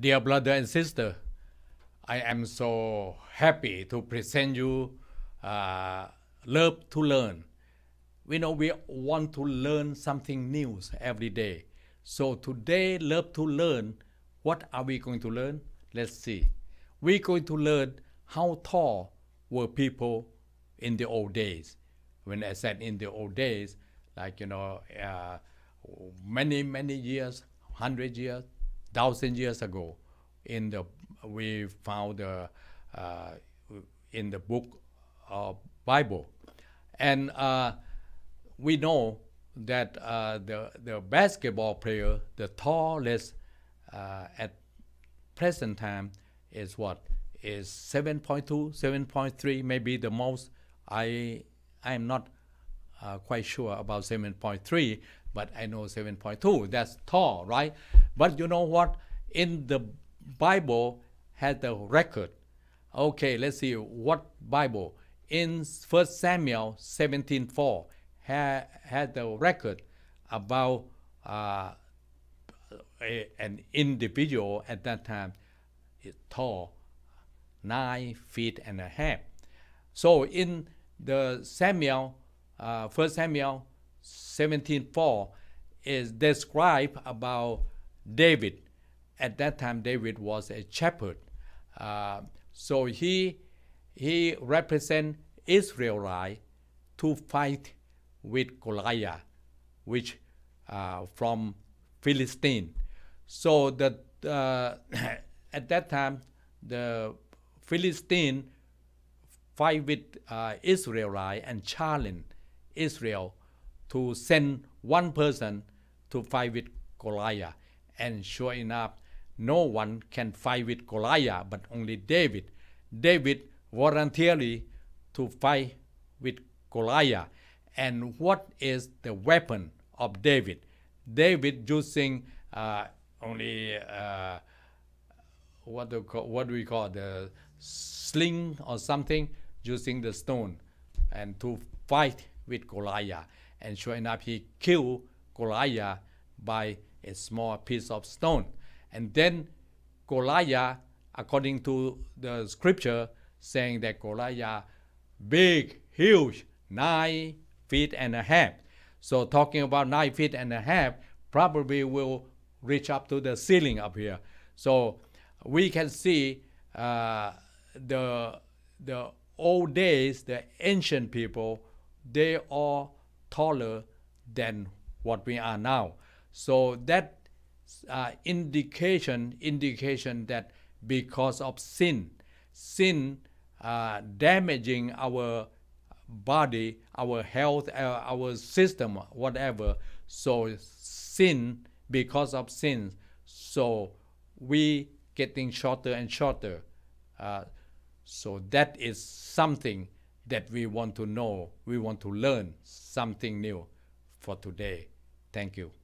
Dear brother and sister, I am so happy to present you uh, Love to Learn. We know we want to learn something new every day. So today, Love to Learn, what are we going to learn? Let's see. We're going to learn how tall were people in the old days. When I said in the old days, like, you know, uh, many, many years, hundred years, thousand years ago, in the we found the uh, in the book of Bible, and uh, we know that uh, the the basketball player, the tallest uh, at present time, is what is 7.2, 7.3, maybe the most. I I am not uh, quite sure about 7.3, but I know 7.2. That's tall, right? But you know what? In the Bible had the record. Okay, let's see what Bible in First Samuel 17:4 had, had the record about uh, a, an individual at that time is tall nine feet and a half. So in the Samuel, uh, First Samuel 17:4 is described about David. At that time, David was a shepherd. Uh, so he he represent Israelite to fight with Goliath, which uh, from Philistine. So the uh, at that time the Philistine fight with uh, Israelite and challenge Israel to send one person to fight with Goliath. And sure enough, no one can fight with Goliath, but only David. David voluntarily to fight with Goliath. And what is the weapon of David? David using uh, only uh, what do call, what do we call the sling or something, using the stone, and to fight with Goliath. And sure enough, he killed Goliath by a small piece of stone. And then Goliath, according to the scripture, saying that Goliath, big, huge, nine feet and a half. So talking about nine feet and a half, probably will reach up to the ceiling up here. So we can see uh, the the old days, the ancient people, they are taller than what we are now. So that uh, indication indication that because of sin, sin uh, damaging our body, our health, our, uh, our system, whatever. So sin because of sin, so we getting shorter and shorter. Uh, so that is something that we want to know. We want to learn something new for today. Thank you.